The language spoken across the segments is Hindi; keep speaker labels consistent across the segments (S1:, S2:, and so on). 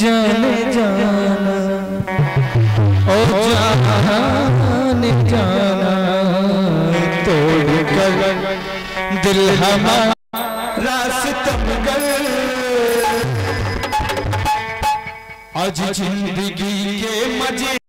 S1: जाने जाना। ओ जाने जाना। तोड़ कर दिल हमारा सितमगर आज ज़िंदगी के मज़े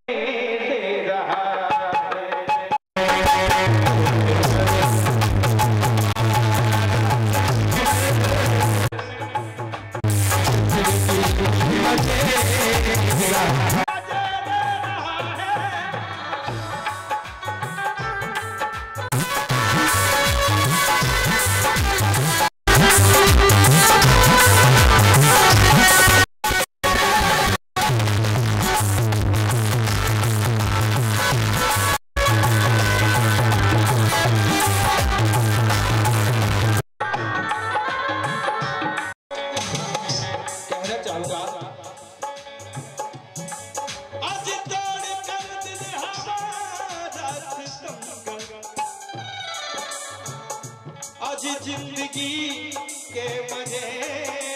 S2: आज ज़िंदगी के मज़े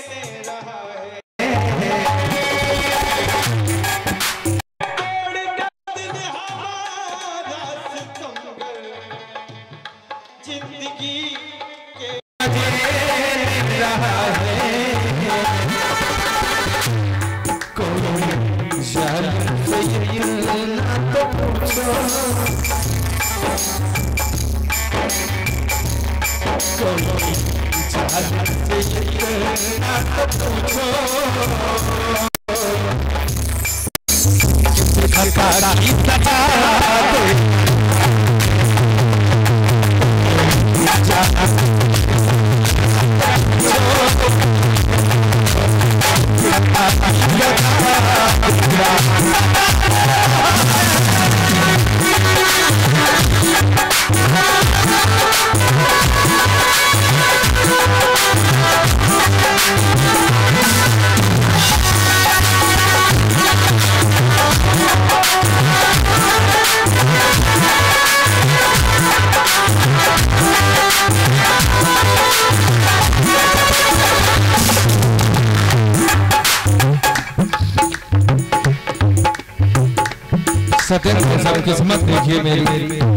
S2: ले रहा है। ज़िंदगी solo Hazte llegar a tu corazón Cantar
S1: y tratar साथ किस्मत देखिए मेरी।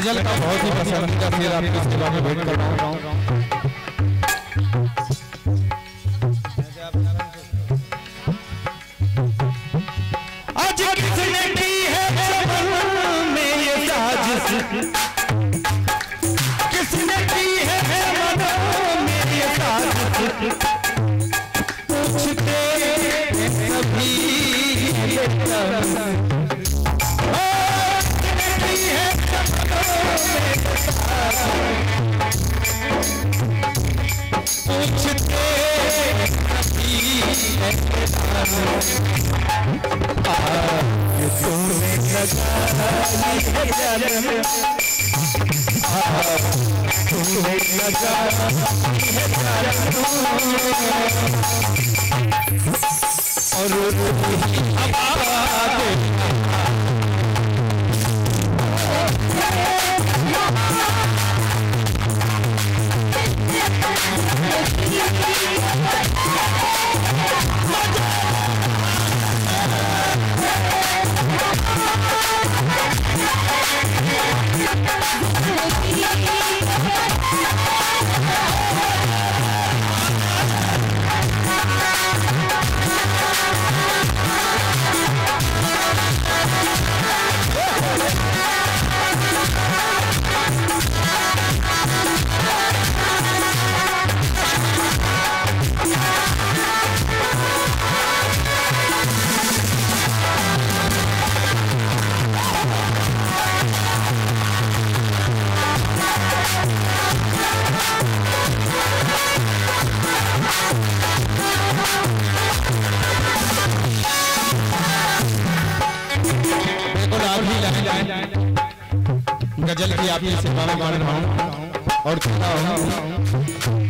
S1: गज़ल का बहुत ही पसंदीदा शेर इसके बारे में भेंट कर रहा हूँ तूने लगाई है जन्म तूने लगाई है जन्म गज़ल की आपकी सिपाही मान रहा हूँ। और कहता हूँ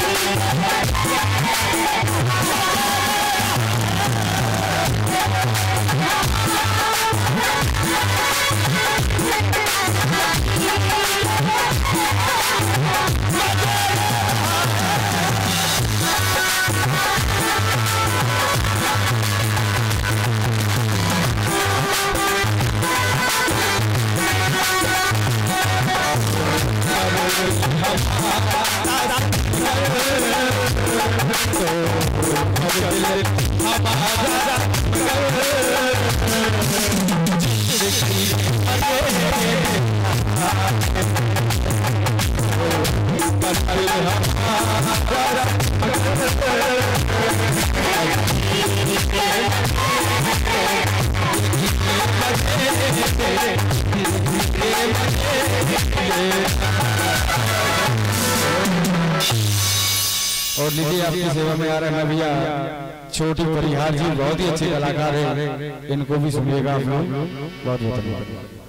S1: Yeah. और निधि आपकी सेवा में आ रहे हैं भैया छोटी परिहार जी बहुत ही अच्छे कलाकार हैं। इनको भी सुनिएगा आप लोग। बहुत बहुत धन्यवाद।